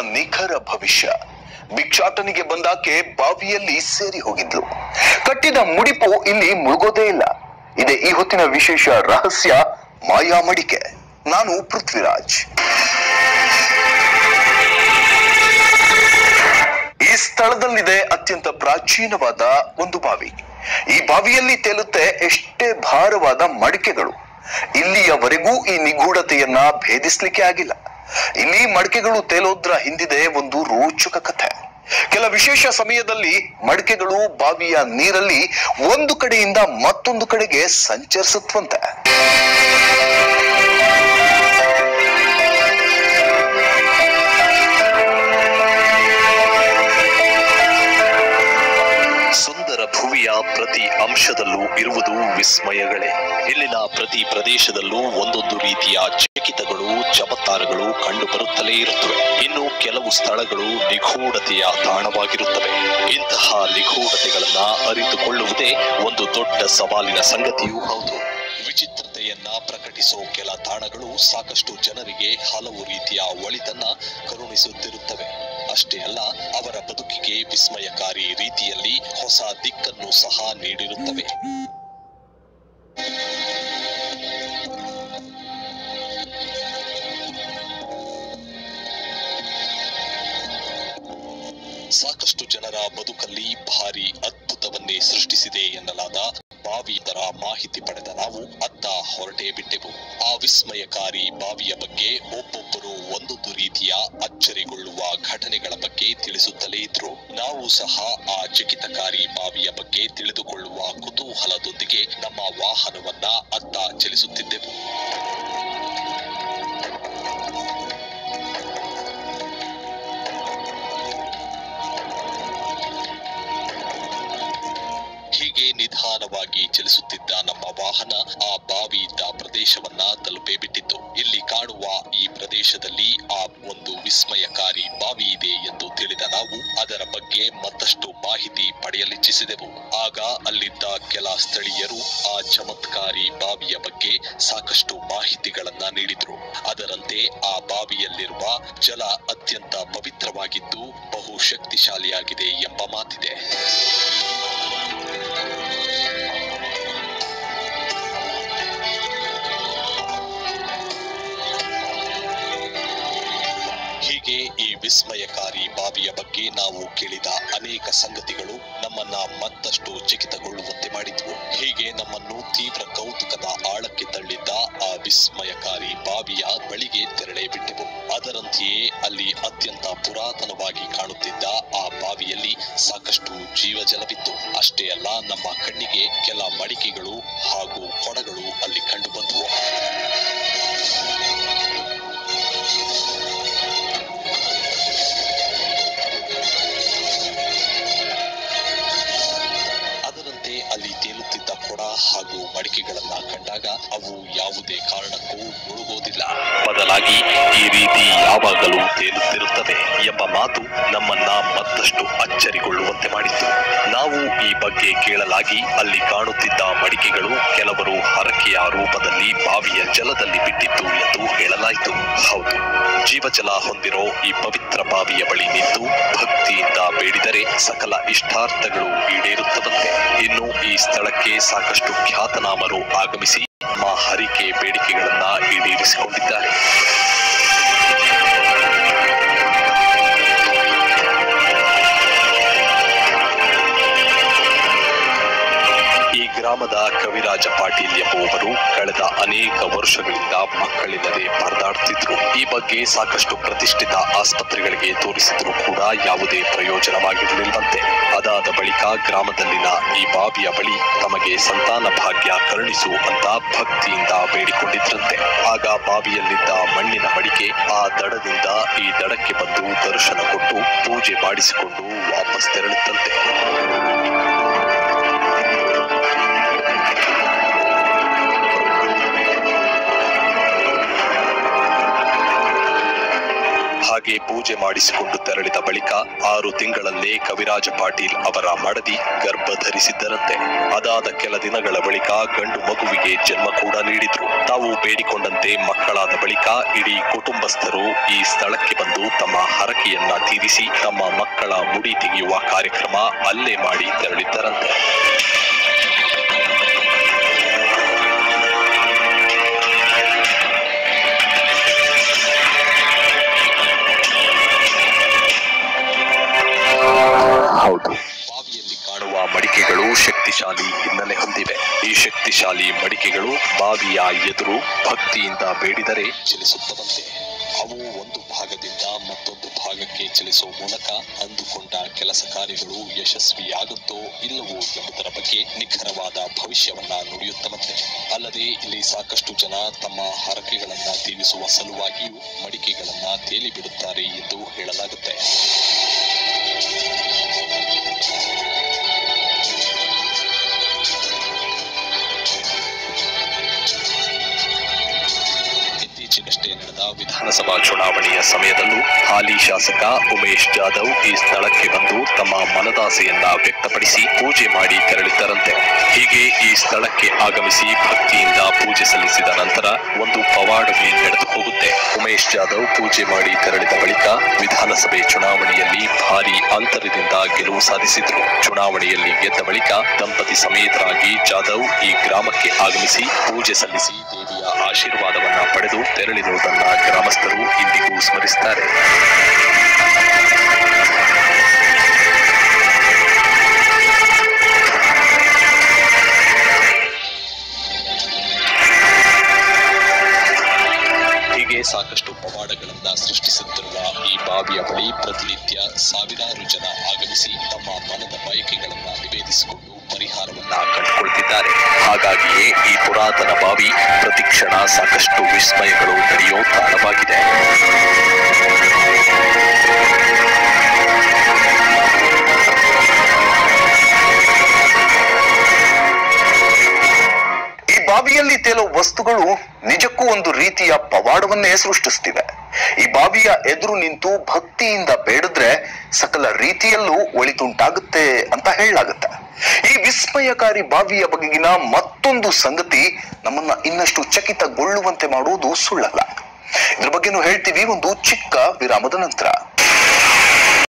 ನಿಖರ ಭವಿಷ್ಯ. ಭಿಕ್ಷಾಟನಿಗೆ ಬಂದಾಕೆ ಬಾವಿಯಲ್ಲಿ ಸೇರಿ ಹೋಗಿದ್ಲು. ಕಟ್ಟಿದ ಮುಡಿಪು ಇಲ್ಲಿ ಮುಳುಗೋದೇ ಇಲ್ಲ. ಇದೆ ಈ ಹೊತ್ತಿನ ವಿಶೇಷ ರಹಸ್ಯ ಮಾಯಾ ಮಡಿಕೆ ನಾನು ಪೃಥ್ವಿರಾಜ್. ಈ ಸ್ಥಳದಲ್ಲಿದೆ ಅತ್ಯಂತ ಪ್ರಾಚೀನವಾದ ಒಂದು ಬಾವಿ. ಈ ಬಾವಿಯಲ್ಲಿ ತೇಲುತ್ತೆ ಎಷ್ಟೇ ಭಾರವಾದ ಮಡಿಕೆಗಳು. ಇಲ್ಲಿಯವರೆಗೂ ಈ ನಿಗೂಢತೆಯನ್ನ ಭೇದಿಸ್ಲಿಕ್ಕೆ ಆಗಿಲ್ಲ. ಇಲ್ಲಿ ಮಡಕೆಗಳು ತೇಲೋದ್ರ ಹಿಂದಿದೆ ಒಂದು ರೋಚಕ ಕಥೆ. ಕೆಲ ವಿಶೇಷ ಸಮಯದಲ್ಲಿ ಮಡಕೆಗಳು ಬಾವಿಯ ನೀರಲ್ಲಿ ಒಂದು ಕಡೆಯಿಂದ ಮತ್ತೊಂದು ಕಡೆಗೆ ಸಂಚರಿಸುತ್ತವಂತೆ ಪ್ರತಿ ಪ್ರದೇಶದಲ್ಲೂ ಒಂದೊಂದು ರೀತಿಯ ಚಕಿತಗಳು, ಚಮತ್ಕಾರಗಳು ಕಂಡುಬರುತ್ತಲೇ ಇರುತ್ತವೆ. ಇನ್ನು ಕೆಲವು ಸ್ಥಳಗಳು ನಿಗೂಢತೆಯ ತಾಣವಾಗಿರುತ್ತವೆ. ಇಂತಹ ನಿಗೂಢತೆಗಳನ್ನ ಅರಿತುಕೊಳ್ಳುವುದೇ ಒಂದು ದೊಡ್ಡ ಸವಾಲಿನ ಸಂಗತಿಯೂ ಹೌದು. ವಿಚಿತ್ರತೆಯನ್ನ ಪ್ರಕಟಿಸೋ ಕೆಲ ತಾಣಗಳು ಸಾಕಷ್ಟು ಜನರಿಗೆ ಹಲವು ರೀತಿಯ ಒಳಿತನ್ನ ಕರುಣಿಸುತ್ತಿರುತ್ತವೆ. ಅಷ್ಟೇ ಅಲ್ಲ, ಅವರ ಬದುಕಿಗೆ ವಿಸ್ಮಯಕಾರಿ ರೀತಿಯಲ್ಲಿ ಹೊಸ ದಿಕ್ಕನ್ನು ಸಹ ನೀಡಿರುತ್ತವೆ. ಸಾಕಷ್ಟು ಜನರ ಬದುಕಲ್ಲಿ ಭಾರಿ ಅದ್ಭುತವನ್ನೇ ಸೃಷ್ಟಿಸಿದೆ ಎನ್ನಲಾದ ಬಾವಿಯದರ ಮಾಹಿತಿ ಪಡೆದ ನಾವು ಅತ್ತ ಹೊರಟೇ ಬಿಟ್ಟೆವು. ಆ ವಿಸ್ಮಯಕಾರಿ ಬಾವಿಯ ಬಗ್ಗೆ ಒಬ್ಬೊಬ್ಬರು ಒಂದೊಂದು ರೀತಿಯ ಅಚ್ಚರಿಗೊಳ್ಳುವ ಘಟನೆಗಳ ಬಗ್ಗೆ ತಿಳಿಸುತ್ತಲೇ ಇದ್ರು. ನಾವು ಸಹ ಆ ಚಕಿತಕಾರಿ ಬಾವಿಯ ಬಗ್ಗೆ ತಿಳಿದುಕೊಳ್ಳುವ ಕುತೂಹಲದೊಂದಿಗೆ ನಮ್ಮ ವಾಹನವನ್ನ ಅತ್ತ ಚಲಿಸುತ್ತಿದ್ದೆವು. ನಿಧಾನವಾಗಿ ಚಲಿಸುತ್ತಿದ್ದ ನಮ್ಮ ವಾಹನ ಆ ಬಾವಿ ಇದ್ದ ಪ್ರದೇಶವನ್ನ ತಲುಪೇ ಬಿಟ್ಟಿತ್ತು ಇಲ್ಲಿ ಕಾಣುವ ಈ ಪ್ರದೇಶದಲ್ಲಿ ಆ ಒಂದು ವಿಸ್ಮಯಕಾರಿ ಬಾವಿ ಇದೆ ಎಂದು ತಿಳಿದ ನಾವು ಅದರ ಬಗ್ಗೆ ಮತ್ತಷ್ಟು ಮಾಹಿತಿ ಪಡೆಯಲಿಚ್ಛಿಸಿದೆವು. ಆಗ ಅಲ್ಲಿದ್ದ ಕೆಲ ಸ್ಥಳೀಯರು ಆ ಚಮತ್ಕಾರಿ ಬಾವಿಯ ಬಗ್ಗೆ ಸಾಕಷ್ಟು ಮಾಹಿತಿಗಳನ್ನ ನೀಡಿದ್ರು. ಅದರಂತೆ ಆ ಬಾವಿಯಲ್ಲಿರುವ ಜಲ ಅತ್ಯಂತ ಪವಿತ್ರವಾಗಿದ್ದು ಬಹು ಶಕ್ತಿಶಾಲಿಯಾಗಿದೆ ಎಂಬ ಮಾತಿದೆ. ವಿಸ್ಮಯಕಾರಿ ಬಾವಿಯ ಬಗ್ಗೆ ನಾವು ಕೇಳಿದ ಅನೇಕ ಸಂಗತಿಗಳು ನಮ್ಮನ್ನ ಮತ್ತಷ್ಟು ಚಕಿತಗೊಳ್ಳುವಂತೆ ಮಾಡಿದ್ವು. ಹೀಗೆ ನಮ್ಮನ್ನು ತೀವ್ರ ಕೌತುಕದ ಆಳಕ್ಕೆ ತಳ್ಳಿದ್ದ ಆ ವಿಸ್ಮಯಕಾರಿ ಬಾವಿಯ ಬಳಿಗೆ ತೆರಳೇ ಬಿಟ್ಟೆವು ಅದರಂತೆಯೇ ಅಲ್ಲಿ ಅತ್ಯಂತ ಪುರಾತನವಾಗಿ ಕಾಣುತ್ತಿದ್ದ ಆ ಬಾವಿಯಲ್ಲಿ ಸಾಕಷ್ಟು ಜೀವಜಲವಿತ್ತು. ಅಷ್ಟೇ ಅಲ್ಲ, ನಮ್ಮ ಕಣ್ಣಿಗೆ ಕೆಲ ಮಡಿಕೆಗಳು ಹಾಗೂ ಕೊಡಗಳು ಅಲ್ಲಿ ಕಂಡು ಬಂದವು. ಯಾವುದೇ ಕಾರಣಕ್ಕೂ ಮುಳುಗೋದಿಲ್ಲ. ಬದಲಾಗಿ ಈ ರೀತಿ ಯಾವಾಗಲೂ ತೇಲುತ್ತಿರುತ್ತದೆ ಎಂಬ ಮಾತು ನಮ್ಮನ್ನ ಮತ್ತಷ್ಟು ಅಚ್ಚರಿಗೊಳ್ಳುವಂತೆ ಮಾಡಿತ್ತು. ನಾವು ಈ ಬಗ್ಗೆ ಕೇಳಲಾಗಿ ಅಲ್ಲಿ ಕಾಣುತ್ತಿದ್ದ ಮಡಿಕೆಗಳು ಕೆಲವರು ಹರಕೆಯ ರೂಪದಲ್ಲಿ ಬಾವಿಯ ಜಲದಲ್ಲಿ ಬಿಟ್ಟಿತ್ತು ಎಂದು ಹೇಳಲಾಯಿತು. ಹೌದು, ಜೀವಜಲ ಹೊಂದಿರೋ ಈ ಪವಿತ್ರ ಬಾವಿಯ ಬಳಿ ನಿಂತು ಭಕ್ತಿಯಿಂದ ಬೇಡಿದರೆ ಸಕಲ ಇಷ್ಟಾರ್ಥಗಳು ಈಡೇರುತ್ತವಂತೆ ಇನ್ನು ಈ ಸ್ಥಳಕ್ಕೆ ಸಾಕಷ್ಟು ಖ್ಯಾತನಾಮರು ಆಗಮಿಸಿ ಹರಿಕೆ ಬೇಡಿಕೆಗಳನ್ನ ಈಡೇರಿಸಿಕೊಂಡಿದ್ದಾರೆ. ಪಾಟೀಲ್ ಎಂಬುವವರು ಕಳೆದ ಅನೇಕ ವರ್ಷಗಳಿಂದ ಮಕ್ಕಳಿಲ್ಲದೆ ಪರದಾಡುತ್ತಿದ್ರು ಈ ಬಗ್ಗೆ ಸಾಕಷ್ಟು ಪ್ರತಿಷ್ಠಿತ ಆಸ್ಪತ್ರೆಗಳಿಗೆ ತೋರಿಸಿದ್ರು ಕೂಡ ಯಾವುದೇ ಪ್ರಯೋಜನವಾಗಿರಲಿಲ್ಲವಂತೆ ಅದಾದ ಬಳಿಕ ಗ್ರಾಮದಲ್ಲಿನ ಈ ಬಾವಿಯ ಬಳಿ ತಮಗೆ ಸಂತಾನ ಭಾಗ್ಯ ಕರುಣಿಸು ಅಂತ ಭಕ್ತಿಯಿಂದ ಬೇಡಿಕೊಂಡಿದ್ರಂತೆ. ಆಗ ಬಾವಿಯಲ್ಲಿದ್ದ ಮಣ್ಣಿನ ಮಡಿಕೆ ಆ ದಡದಿಂದ ಈ ದಡಕ್ಕೆ ಬಂದು ದರ್ಶನ ಕೊಟ್ಟು ಪೂಜೆ ಮಾಡಿಸಿಕೊಂಡು ವಾಪಸ್ ತೆರಳುತ್ತಂತೆ ಹಾಗೆ ಪೂಜೆ ಮಾಡಿಸಿಕೊಂಡು ತೆರಳಿದ ಬಳಿಕ ಆರು ತಿಂಗಳಲ್ಲೇ ಕವಿರಾಜ ಪಾಟೀಲ್ ಅವರ ಮಡದಿ ಗರ್ಭ ಧರಿಸಿದ್ದರಂತೆ ಅದಾದ ಕೆಲ ದಿನಗಳ ಬಳಿಕ ಗಂಡು ಮಗುವಿಗೆ ಜನ್ಮ ಕೂಡ ನೀಡಿದ್ರು. ತಾವು ಬೇಡಿಕೊಂಡಂತೆ ಮಕ್ಕಳಾದ ಬಳಿಕ ಇಡೀ ಕುಟುಂಬಸ್ಥರು ಈ ಸ್ಥಳಕ್ಕೆ ಬಂದು ತಮ್ಮ ಹರಕೆಯನ್ನ ತೀರಿಸಿ, ತಮ್ಮ ಮಕ್ಕಳ ಮುಡಿ ತೆಗೆಯುವ ಕಾರ್ಯಕ್ರಮ ಅಲ್ಲೇ ಮಾಡಿ ತೆರಳಿದ್ದರಂತೆ. ಬಾವಿಯ ಎದುರು ಭಕ್ತಿಯಿಂದ ಬೇಡಿದರೆ ಚಲಿಸುತ್ತವಂತೆ ಅವು ಒಂದು ಭಾಗದಿಂದ ಮತ್ತೊಂದು ಭಾಗಕ್ಕೆ ಚಲಿಸುವ ಮೂಲಕ ಅಂದುಕೊಂಡ ಕೆಲಸ ಕಾರ್ಯಗಳು ಯಶಸ್ವಿಯಾಗುತ್ತೋ ಇಲ್ಲವೋ ಎಂಬುದರ ಬಗ್ಗೆ ನಿಖರವಾದ ಭವಿಷ್ಯವನ್ನ ನುಡಿಯುತ್ತವಂತೆ ಅಲ್ಲದೆ ಇಲ್ಲಿ ಸಾಕಷ್ಟು ಜನ ತಮ್ಮ ಹರಕೆಗಳನ್ನ ತೀರಿಸುವ ಸಲುವಾಗಿಯೂ ಮಡಿಕೆಗಳನ್ನ ತೇಲಿ ಬಿಡುತ್ತಾರೆ ಎಂದು ಹೇಳಲಾಗುತ್ತೆ. ವಿಧಾನಸಭಾ ಚುನಾವಣೆಯ ಸಮಯದಲ್ಲೂ ಹಾಲಿ ಶಾಸಕ ಉಮೇಶ್ ಜಾಧವ್ ಈ ಸ್ಥಳಕ್ಕೆ ಬಂದು ತಮ್ಮ ಮನದಾಸೆಯನ್ನ ವ್ಯಕ್ತಪಡಿಸಿ ಪೂಜೆ ಮಾಡಿ ತೆರಳಿದ್ದರಂತೆ. ಹೀಗೆ ಈ ಸ್ಥಳಕ್ಕೆ ಆಗಮಿಸಿ ಭಕ್ತಿಯಿಂದ ಪೂಜೆ ಸಲ್ಲಿಸಿದ ನಂತರ ಒಂದು ಪವಾಡವೇ ನಡೆದು ಹೋಗುತ್ತೆ. ಉಮೇಶ್ ಜಾಧವ್ ಪೂಜೆ ಮಾಡಿ ತೆರಳಿದ ಬಳಿಕ ವಿಧಾನಸಭೆ ಚುನಾವಣೆಯಲ್ಲಿ ಭಾರಿ ಅಂತರದಿಂದ ಗೆಲುವು ಸಾಧಿಸಿದರು. ಚುನಾವಣೆಯಲ್ಲಿ ಗೆದ್ದ ಬಳಿಕ ದಂಪತಿ ಸಮೇತರಾಗಿ ಜಾಧವ್ ಈ ಗ್ರಾಮಕ್ಕೆ ಆಗಮಿಸಿ ಪೂಜೆ ಸಲ್ಲಿಸಿ ದೇವಿಯ ಆಶೀರ್ವಾದವನ್ನ ಪಡೆದು ತೆರಳಿರುವುದನ್ನ ಗ್ರಾಮಸ್ಥರು ಇಂದಿಗೂ ಸ್ಮರಿಸುತ್ತಾರೆ ಹೀಗೆ ಸಾಕಷ್ಟು ಪವಾಡಗಳನ್ನ ಸೃಷ್ಟಿಸುತ್ತಿರುವ ಈ ಬಾವಿಯ ಬಳಿ ಪ್ರತಿನಿತ್ಯ ಸಾವಿರಾರು ಜನ ಆಗಮಿಸಿ ತಮ್ಮ ಮನದ ಬಯಕೆಗಳನ್ನು ನಿವೇದಿಸಿಕೊಂಡು ಪರಿಹಾರವನ್ನು ಕಂಡುಕೊಳ್ತಿದ್ದಾರೆ. ಹಾಗಾಗಿಯೇ ಈ ಪುರಾತನ ಬಾವಿ ಪ್ರತಿಕ್ಷಣ ಸಾಕಷ್ಟು ವಿಸ್ಮಯಗಳು ನಡೆಯೋ ತಾಣವಾಗಿದೆ ಈ ಬಾವಿಯಲ್ಲಿ ತೇಲೋ ವಸ್ತುಗಳು ನಿಜಕ್ಕೂ ಒಂದು ರೀತಿಯ ಪವಾಡವನ್ನೇ ಸೃಷ್ಟಿಸ್ತಿವೆ ಈ ಬಾವಿಯ ಎದುರು ನಿಂತು ಭಕ್ತಿಯಿಂದ ಬೇಡಿದ್ರೆ ಸಕಲ ರೀತಿಯಲ್ಲೂ ಒಳಿತುಂಟಾಗುತ್ತೆ ಅಂತ ಹೇಳಲಾಗುತ್ತೆ. ಈ ವಿಸ್ಮಯಕಾರಿ ಬಾವಿಯ ಬಗೆಗಿನ ಮತ್ತೊಂದು ಸಂಗತಿ ನಮ್ಮನ್ನ ಇನ್ನಷ್ಟು ಚಕಿತಗೊಳ್ಳುವಂತೆ ಮಾಡುವುದು ಸುಳ್ಳಲ್ಲ. ಇದ್ರ ಬಗ್ಗೆನೂ ಹೇಳ್ತೀವಿ ಒಂದು ಚಿಕ್ಕ ವಿರಾಮದ ನಂತರ.